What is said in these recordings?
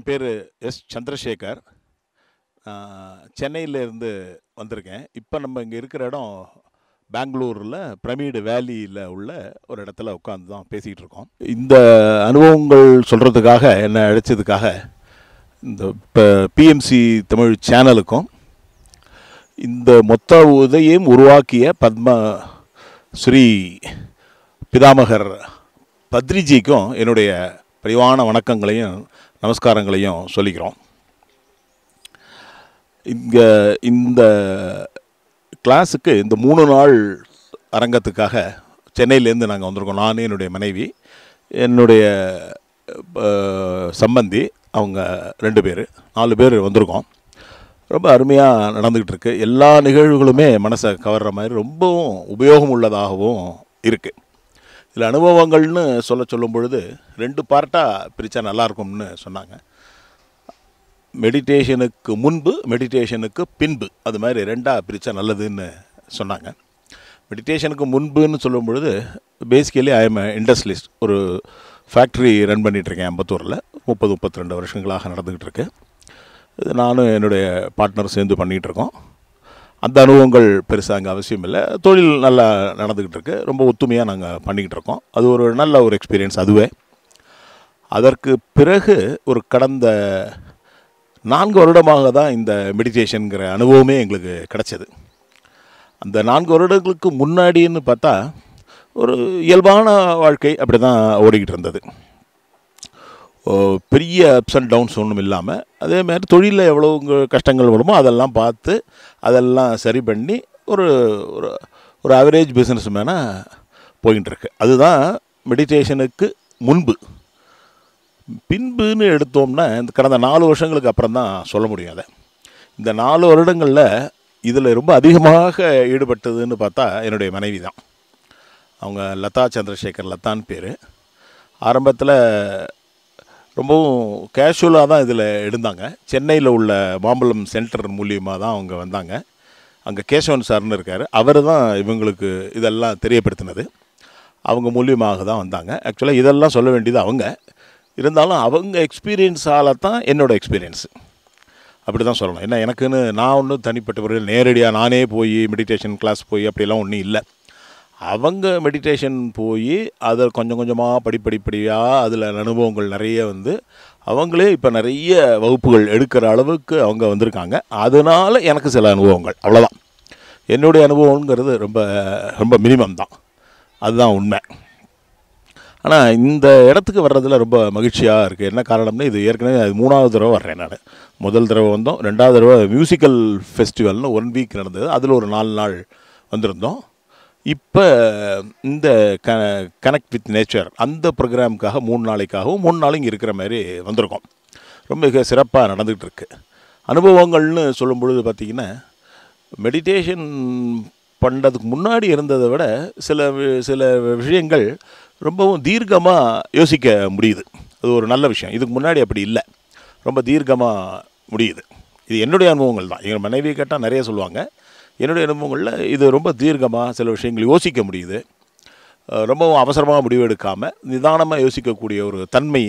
என் பேர் எஸ் சந்திரசேகர். சென்னையிலேருந்து வந்திருக்கேன். இப்போ நம்ம இங்கே இருக்கிற இடம் பெங்களூரில் பிரமிடு வேலியில் உள்ள ஒரு இடத்துல உட்காந்து தான் பேசிகிட்டு இருக்கோம். இந்த அனுபவங்கள் சொல்கிறதுக்காக என்னை அழைச்சதுக்காக இந்த இப்போ பிஎம்சி தமிழ் சேனலுக்கும் இந்த மொத்த உதையும் உருவாக்கிய பத்ம ஸ்ரீ பிதாமகர் பத்ரிஜிக்கும் என்னுடைய பரிவான வணக்கங்களையும் நமஸ்காரங்களையும் சொல்லிக்கிறோம். இங்கே இந்த கிளாஸுக்கு இந்த மூணு நாள் அரங்கத்துக்காக சென்னையிலேருந்து நாங்கள் வந்திருக்கோம். நான் என்னுடைய மனைவி என்னுடைய சம்பந்தி அவங்க ரெண்டு பேர் நாலு பேர் வந்திருக்கோம். ரொம்ப அருமையாக நடந்துக்கிட்டு இருக்குது எல்லா நிகழ்வுகளுமே மனசை கவர்ற மாதிரி ரொம்பவும் உபயோகம் உள்ளதாகவும் இருக்குது இதில் அனுபவங்கள்னு சொல்ல சொல்லும் பொழுது ரெண்டு பார்ட்டாக பிரித்தா நல்லாயிருக்கும்னு சொன்னாங்க. மெடிடேஷனுக்கு முன்பு மெடிடேஷனுக்கு பின்பு அது மாதிரி ரெண்டாக பிரித்தா நல்லதுன்னு சொன்னாங்க. மெடிடேஷனுக்கு முன்புன்னு சொல்லும் பொழுது பேசிக்கலி ஐ எம் இண்டஸ்ட்ரியலிஸ்ட் ஒரு ஃபேக்ட்ரி ரன் பண்ணிகிட்ருக்கேன் அம்பத்தூரில். முப்பது முப்பத்தி ரெண்டு வருஷங்களாக நடந்துக்கிட்டு இருக்கு இது நானும் என்னுடைய பார்ட்னர் சேர்ந்து பண்ணிகிட்ருக்கோம் அந்த அனுபவங்கள் பெருசாக அங்கே அவசியம் இல்லை. தொழில் நல்லா நடந்துக்கிட்டு இருக்கு. ரொம்ப ஒத்துமையாக நாங்கள் பண்ணிக்கிட்டு இருக்கோம். அது ஒரு நல்ல ஒரு எக்ஸ்பீரியன்ஸ் அதுவே. அதற்கு பிறகு ஒரு கடந்த நான்கு வருடமாக தான் இந்த மெடிடேஷனுங்கிற அனுபவமே எங்களுக்கு கிடச்சிது. அந்த நான்கு வருடங்களுக்கு முன்னாடின்னு பார்த்தா ஒரு இயல்பான வாழ்க்கை அப்படி தான் ஓடிக்கிட்டு இருந்தது. பெரிய அப்ஸ் அண்ட் டவுன்ஸ் ஒன்றும் இல்லாமல் அதே மாதிரி தொழிலில் எவ்வளோ கஷ்டங்கள் வருமோ அதெல்லாம் பார்த்து அதெல்லாம் சரி பண்ணி ஒரு ஒரு ஒரு அவரேஜ் பிஸ்னஸ் மேனாக போயின்னு இருக்கு அதுதான் மெடிடேஷனுக்கு முன்பு. பின்புன்னு எடுத்தோம்னா இந்த கடந்த நாலு வருஷங்களுக்கு அப்புறம் தான் சொல்ல முடியும் அதை. இந்த நாலு வருடங்களில் இதில் ரொம்ப அதிகமாக ஈடுபட்டதுன்னு பார்த்தா என்னுடைய மனைவி தான். அவங்க லதா சந்திரசேகர் லதான்னு பேர். ஆரம்பத்தில் ரொம்பவும் கேஷுவலாக தான் இதில் எடுந்தாங்க சென்னையில் உள்ள மாம்பழம் சென்டர் மூலியமாக தான் அவங்க வந்தாங்க. அங்கே கேசவன் சார்னு இருக்கார். அவர் தான் இவங்களுக்கு இதெல்லாம் தெரியப்படுத்தினது. அவங்க மூலியமாக தான் வந்தாங்க. ஆக்சுவலாக இதெல்லாம் சொல்ல வேண்டியது அவங்க. இருந்தாலும் அவங்க எக்ஸ்பீரியன்ஸால் தான் என்னோட எக்ஸ்பீரியன்ஸு அப்படி தான் சொல்லணும். ஏன்னா எனக்குன்னு நான் ஒன்றும் தனிப்பட்ட முறையில் நேரடியாக நானே போய் மெடிடேஷன் கிளாஸ் போய் அப்படியெல்லாம் ஒன்றும் இல்லை. அவங்க மெடிடேஷன் போய் அதை கொஞ்சம் கொஞ்சமாக படிப்படிப்படியாக அதில் அனுபவங்கள் நிறைய வந்து அவங்களே இப்போ நிறைய வகுப்புகள் எடுக்கிற அளவுக்கு அவங்க வந்திருக்காங்க. அதனால் எனக்கு சில அனுபவங்கள். அவ்வளோதான் என்னுடைய அனுபவங்கிறது ரொம்ப ரொம்ப மினிமம் தான். அதுதான் உண்மை. ஆனால் இந்த இடத்துக்கு வர்றதில் ரொம்ப மகிழ்ச்சியாக இருக்குது என்ன காரணம்னா இது ஏற்கனவே அது மூணாவது தடவை வர்றேன் நான். முதல் தடவை வந்தோம். ரெண்டாவது தடவை மியூசிக்கல் ஃபெஸ்டிவல்னு ஒன் வீக் நடந்தது. அதில் ஒரு நாலு நாள் வந்திருந்தோம். இப்போ இந்த க கனெக்ட் வித் நேச்சர் அந்த ப்ரோக்ராமுக்காக மூணு நாளைக்காகவும் மூணு நாள் இங்கே இருக்கிற மாதிரி வந்திருக்கோம். ரொம்ப மிக சிறப்பாக நடந்துகிட்டு இருக்கு. அனுபவங்கள்னு சொல்லும் பொழுது பார்த்திங்கன்னா மெடிடேஷன் பண்ணுறதுக்கு முன்னாடி இருந்ததை விட சில சில விஷயங்கள் ரொம்பவும் தீர்க்கமாக யோசிக்க முடியுது. அது ஒரு நல்ல விஷயம். இதுக்கு முன்னாடி அப்படி இல்லை. ரொம்ப தீர்க்கமாக முடியுது. இது என்னுடைய அனுபவங்கள் தான். எங்கள் மனைவி கேட்டால் நிறைய சொல்லுவாங்க. என்னுடைய அனுபவங்களில் இது ரொம்ப தீர்க்கமாக சில விஷயங்கள் யோசிக்க முடியுது. ரொம்பவும் அவசரமாக முடிவு எடுக்காமல் நிதானமாக யோசிக்கக்கூடிய ஒரு தன்மை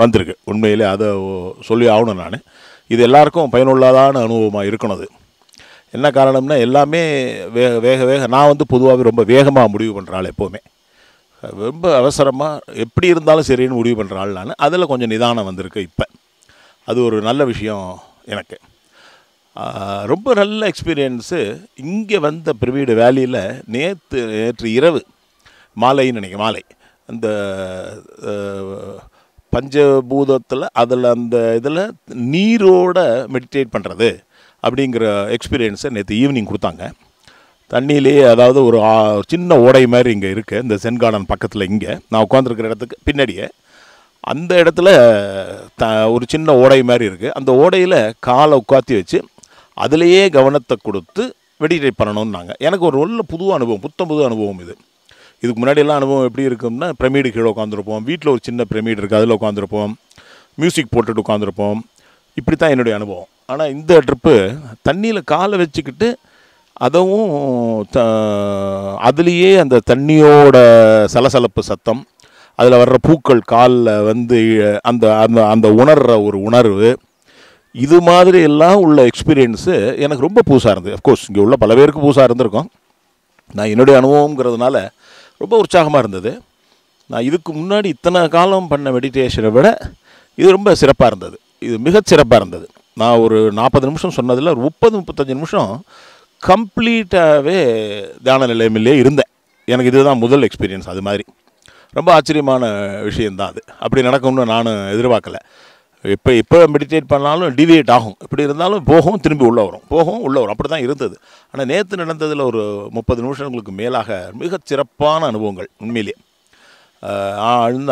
வந்திருக்கு. உண்மையிலே அதை சொல்லி ஆகணும் நான். இது எல்லாருக்கும் பயனுள்ளதான அனுபவமாக இருக்கணும் அது. என்ன காரணம்னா எல்லாமே வேக வேக வேக நான் வந்து பொதுவாகவே ரொம்ப வேகமாக முடிவு பண்ணுற ஆள் எப்போவுமே. ரொம்ப அவசரமாக எப்படி இருந்தாலும் சரின்னு முடிவு பண்ணுற ஆள் நான். அதில் கொஞ்சம் நிதானம் வந்திருக்கு இப்போ. அது ஒரு நல்ல விஷயம் எனக்கு. ரொம்ப நல்ல எக்ஸ்பீரியன்ஸு இங்கே வந்த பிரவீடு வேலியில் நேற்று நேற்று இரவு மாலைன்னு நினைக்கிறேன் மாலை. அந்த பஞ்சபூதத்தில் அதில் அந்த இதில் நீரோட மெடிடேட் பண்ணுறது அப்படிங்கிற எக்ஸ்பீரியன்ஸை நேற்று ஈவினிங் கொடுத்தாங்க. தண்ணியிலேயே அதாவது ஒரு சின்ன ஓடை மாதிரி இங்கே இருக்குது இந்த சென் கார்டன் பக்கத்தில் இங்கே. நான் உட்காந்துருக்கிற இடத்துக்கு பின்னாடியே அந்த இடத்துல த ஒரு சின்ன ஓடை மாதிரி இருக்குது அந்த ஓடையில் காலை உட்காத்தி வச்சு அதிலேயே கவனத்தை கொடுத்து மெடிடேட் பண்ணணும்னாங்க. எனக்கு ஒரு நல்ல புது அனுபவம் புத்தம் புது அனுபவம் இது. இதுக்கு முன்னாடியெல்லாம் அனுபவம் எப்படி இருக்கும்னா பிரமிடு கீழே உட்காந்துருப்போம் வீட்டில் ஒரு சின்ன பிரமிடு இருக்குது அதில் உட்காந்துருப்போம் மியூசிக் போட்டுட்டு உட்காந்துருப்போம் இப்படி தான் என்னுடைய அனுபவம். ஆனால் இந்த ட்ரிப்பு தண்ணியில் காலை வச்சுக்கிட்டு அதுவும் த அதுலேயே அந்த தண்ணியோட சலசலப்பு சத்தம் அதில் வர்ற பூக்கள் காலில் வந்து அந்த அந்த அந்த உணர்கிற ஒரு உணர்வு இது மாதிரி எல்லாம் உள்ள எக்ஸ்பீரியன்ஸு எனக்கு ரொம்ப பூசாக இருந்தது. அஃப்கோர்ஸ் இங்கே உள்ள பல பேருக்கு பூசாக இருந்திருக்கும். நான் என்னுடைய அனுபவங்கிறதுனால ரொம்ப உற்சாகமாக இருந்தது. நான் இதுக்கு முன்னாடி இத்தனை காலம் பண்ண மெடிடேஷனை விட இது ரொம்ப சிறப்பாக இருந்தது. இது மிகச் சிறப்பாக இருந்தது. நான் ஒரு நாற்பது நிமிஷம் சொன்னதில் ஒரு முப்பது முப்பத்தஞ்சு நிமிஷம் கம்ப்ளீட்டாகவே தியான நிலைமையிலே இருந்தேன். எனக்கு இதுதான் முதல் எக்ஸ்பீரியன்ஸ் அது மாதிரி. ரொம்ப ஆச்சரியமான விஷயந்தான் அது. அப்படி நடக்கும்னு நான் எதிர்பார்க்கல. இப்போ இப்போ மெடிடேட் பண்ணாலும் டிவியேட் ஆகும். இப்படி இருந்தாலும் போகும் திரும்பி உள்ளே வரும். போகும் உள்ளே வரும். அப்படி தான் இருந்தது. ஆனால் நேற்று நடந்ததில் ஒரு முப்பது நிமிஷங்களுக்கு மேலாக மிகச் சிறப்பான அனுபவங்கள் உண்மையிலே.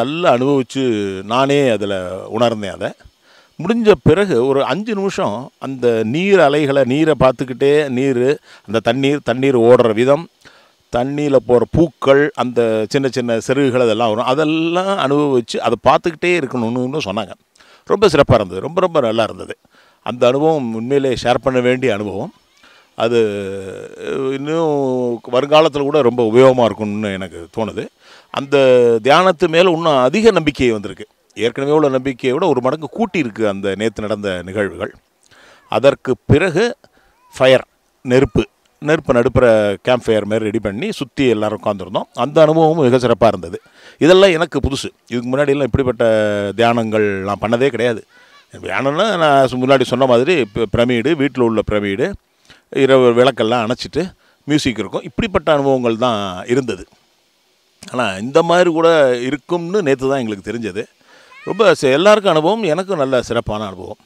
நல்லா அனுபவித்து நானே அதில் உணர்ந்தேன் அதை. முடிஞ்ச பிறகு ஒரு அஞ்சு நிமிஷம் அந்த நீர் அலைகளை நீரை பார்த்துக்கிட்டே நீர் அந்த தண்ணீர் தண்ணீர் ஓடுற விதம் தண்ணியில் போகிற பூக்கள் அந்த சின்ன சின்ன செருகுகள் அதெல்லாம் வரும். அதெல்லாம் அனுபவித்து அதை பார்த்துக்கிட்டே இருக்கணும்னு சொன்னாங்க. ரொம்ப சிறப்பாக இருந்தது. ரொம்ப ரொம்ப நல்லா இருந்தது. அந்த அனுபவம் உண்மையிலே ஷேர் பண்ண வேண்டிய அனுபவம். அது இன்னும் வருங்காலத்தில் கூட ரொம்ப உபயோகமாக இருக்கும்னு எனக்கு தோணுது. அந்த தியானத்து மேலே இன்னும் அதிக நம்பிக்கை வந்திருக்கு. ஏற்கனவே உள்ள நம்பிக்கையை விட ஒரு மடங்கு கூட்டியிருக்கு அந்த நேற்று நடந்த நிகழ்வுகள். அதற்கு பிறகு ஃபயர் நெருப்பு நெருப்பு நடுப்புற கேம்ப் ஃபயர் மாதிரி ரெடி பண்ணி சுற்றி எல்லோரும் உட்காந்துருந்தோம் அந்த அனுபவமும் மிக சிறப்பாக இருந்தது. இதெல்லாம் எனக்கு புதுசு. இதுக்கு முன்னாடியெல்லாம் இப்படிப்பட்ட தியானங்கள் நான் பண்ணதே கிடையாது. தியானம்னா நான் முன்னாடி சொன்ன மாதிரி இப்போ பிரமிடு வீட்டில் உள்ள பிரமிடு இரவு விளக்கெல்லாம் அணைச்சிட்டு மியூசிக் இருக்கும். இப்படிப்பட்ட அனுபவங்கள் தான் இருந்தது. ஆனால் இந்த மாதிரி கூட இருக்கும்னு நேற்று தான் எங்களுக்கு தெரிஞ்சது. ரொம்ப எல்லாருக்கும் அனுபவம் எனக்கும் நல்ல சிறப்பான அனுபவம்.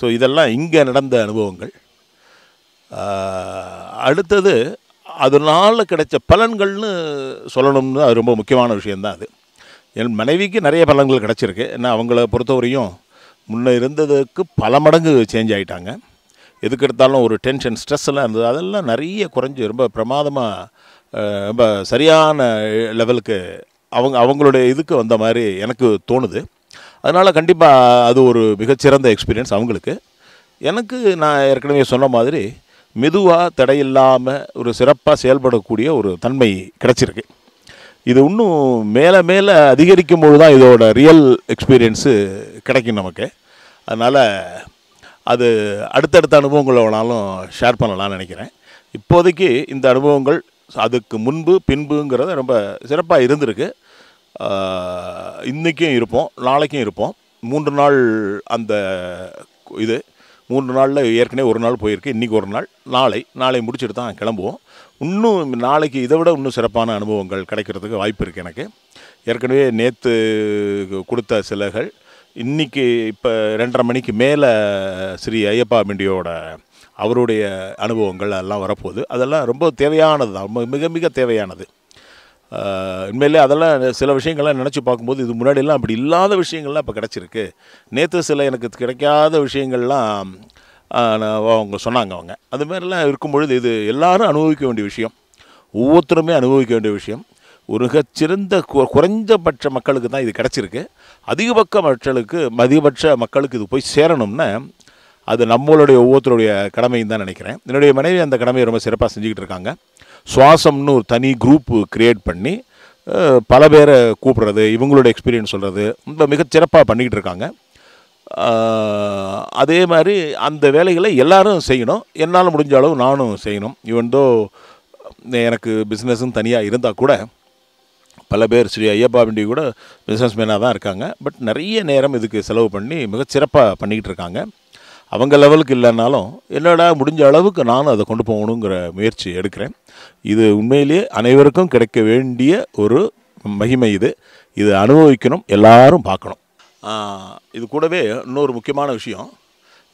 ஸோ இதெல்லாம் இங்கே நடந்த அனுபவங்கள். அடுத்தது அதனால் கிடைச்ச பலன்கள்னு சொல்லணும்னு அது ரொம்ப முக்கியமான விஷயந்தான் அது. என் மனைவிக்கு நிறைய பலன்கள் கிடச்சிருக்கு. ஏன்னா அவங்கள பொறுத்தவரையும் முன்னே இருந்ததுக்கு பல மடங்கு சேஞ்ச் ஆகிட்டாங்க எதுக்கு எடுத்தாலும் ஒரு டென்ஷன் ஸ்ட்ரெஸ் எல்லாம் இருந்தது. அதெல்லாம் நிறைய குறைஞ்சி ரொம்ப பிரமாதமாக ரொம்ப சரியான லெவலுக்கு அவங்க அவங்களுடைய இதுக்கு வந்த மாதிரி எனக்கு தோணுது. அதனால் கண்டிப்பாக அது ஒரு மிகச்சிறந்த எக்ஸ்பீரியன்ஸ் அவங்களுக்கு. எனக்கு நான் ஏற்கனவே சொன்ன மாதிரி மெதுவாக தடையில்லாமல் ஒரு சிறப்பாக செயல்படக்கூடிய ஒரு தன்மை கிடச்சிருக்கு. இது இன்னும் மேலே மேலே அதிகரிக்கும் பொழுது தான் இதோட ரியல் எக்ஸ்பீரியன்ஸு கிடைக்கும் நமக்கு. அதனால் அது அடுத்தடுத்த அனுபவங்களை வேணாலும் ஷேர் பண்ணலாம்னு நினைக்கிறேன். இப்போதைக்கு இந்த அனுபவங்கள் அதுக்கு முன்பு பின்புங்கிறத ரொம்ப சிறப்பாக இருந்திருக்கு. இன்றைக்கும் இருப்போம் நாளைக்கும் இருப்போம். மூன்று நாள் அந்த இது மூன்று நாளில் ஏற்கனவே ஒரு நாள் போயிருக்கு இன்றைக்கி ஒரு நாள். நாளை நாளை முடிச்சுட்டு தான் கிளம்புவோம். இன்னும் நாளைக்கு இதை விட இன்னும் சிறப்பான அனுபவங்கள் கிடைக்கிறதுக்கு வாய்ப்பு இருக்குது எனக்கு. ஏற்கனவே நேற்று கொடுத்த சிலைகள் இன்றைக்கி இப்போ ரெண்டரை மணிக்கு மேலே ஸ்ரீ ஐயப்பா மிண்டியோட அவருடைய அனுபவங்கள் எல்லாம் வரப்போகுது. அதெல்லாம் ரொம்ப தேவையானது தான் ரொம்ப மிக மிக தேவையானது. உண்மையிலே அதெல்லாம் சில விஷயங்கள்லாம் நினச்சி பார்க்கும்போது இது முன்னாடியெல்லாம் அப்படி இல்லாத விஷயங்கள்லாம் இப்போ கிடச்சிருக்கு. நேற்று சில எனக்கு கிடைக்காத விஷயங்கள்லாம் அவங்க சொன்னாங்க அவங்க. அது மாதிரிலாம் இருக்கும் பொழுது இது எல்லாரும் அனுபவிக்க வேண்டிய விஷயம். ஒவ்வொருத்தருமே அனுபவிக்க வேண்டிய விஷயம். ஒரு மிகச்சிறந்த குறைஞ்சபட்ச மக்களுக்கு தான் இது கிடச்சிருக்கு. அதிகபட்ச மக்களுக்கு அதிகபட்ச மக்களுக்கு இது போய் சேரணும்னா அது நம்மளுடைய ஒவ்வொருத்தருடைய கடமைன்னு தான் நினைக்கிறேன். என்னுடைய மனைவி அந்த கடமையை ரொம்ப சிறப்பாக செஞ்சுக்கிட்டு இருக்காங்க. சுவாசம்னு ஒரு தனி குரூப் க்ரியேட் பண்ணி பல பேரை கூப்பிட்றது இவங்களோட எக்ஸ்பீரியன்ஸ் சொல்கிறது ரொம்ப மிகச்சிறப்பாக பண்ணிக்கிட்டு இருக்காங்க. அதே மாதிரி அந்த வேலைகளை எல்லாரும் செய்யணும். என்னால் முடிஞ்ச அளவு நானும் செய்யணும். ஈவன் தோ எனக்கு பிஸ்னஸும் தனியாக இருந்தால் கூட பல பேர் ஸ்ரீ ஐயப்பா வண்டி கூட பிஸ்னஸ் மேனாக தான் இருக்காங்க. பட் நிறைய நேரம் இதுக்கு செலவு பண்ணி மிகச்சிறப்பாக பண்ணிக்கிட்டு இருக்காங்க. அவங்க லெவலுக்கு இல்லைனாலும் என்னடா முடிஞ்ச அளவுக்கு நானும் அதை கொண்டு போகணுங்கிற முயற்சி எடுக்கிறேன். இது உண்மையிலேயே அனைவருக்கும் கிடைக்க வேண்டிய ஒரு மகிமை இது. இது அனுபவிக்கணும் எல்லாரும் பார்க்கணும். இது கூடவே இன்னொரு முக்கியமான விஷயம்.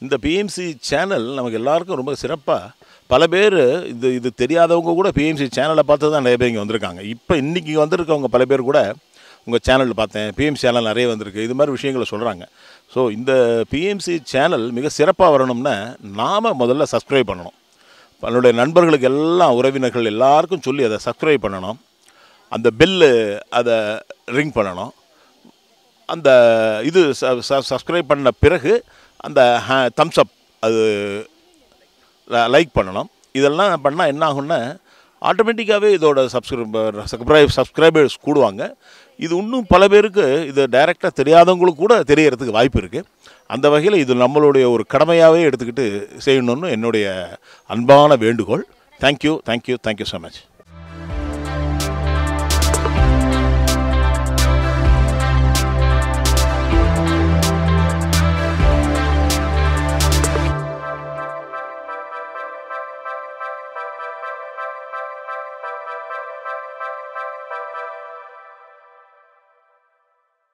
இந்த பிஎம்சி சேனல் நமக்கு எல்லாருக்கும் ரொம்ப சிறப்பாக பல பேர் இது இது தெரியாதவங்க கூட பிஎம்சி சேனலை பார்த்து தான் நிறைய பேர் இங்கே வந்திருக்காங்க. இப்போ இன்றைக்கி வந்திருக்கவங்க பல பேர் கூட உங்கள் சேனலில் பார்த்தேன். பிஎம்சி சேனல் நிறைய வந்திருக்கு. இது மாதிரி விஷயங்களை சொல்கிறாங்க ஸோ இந்த பிஎம்சி சேனல் மிக சிறப்பாக வரணும்னா நாம் முதல்ல சப்ஸ்கிரைப் பண்ணணும். என்னுடைய நண்பர்களுக்கு எல்லாம் உறவினர்கள் எல்லாருக்கும் சொல்லி அதை சப்ஸ்கிரைப் பண்ணணும். அந்த பெல்லு அதை ரிங் பண்ணணும். அந்த இது சப்ஸ்கிரைப் பண்ண பிறகு அந்த தம்ஸ் அப் அது லைக் பண்ணணும். இதெல்லாம் பண்ணால் என்ன ஆகும்னா ஆட்டோமேட்டிக்காகவே இதோட சப்ஸ்கிரைபர் சப்ஸ்கிரைப் சப்ஸ்கிரைபர்ஸ் கூடுவாங்க. இது இன்னும் பல பேருக்கு இது டைரெக்டாக தெரியாதவங்களுக்கு கூட தெரியறதுக்கு வாய்ப்பு இருக்குது அந்த வகையில் இது நம்மளுடைய ஒரு கடமையாகவே எடுத்துக்கிட்டு செய்யணும்னு என்னுடைய அன்பான வேண்டுகோள். Thank you thank you thank you so much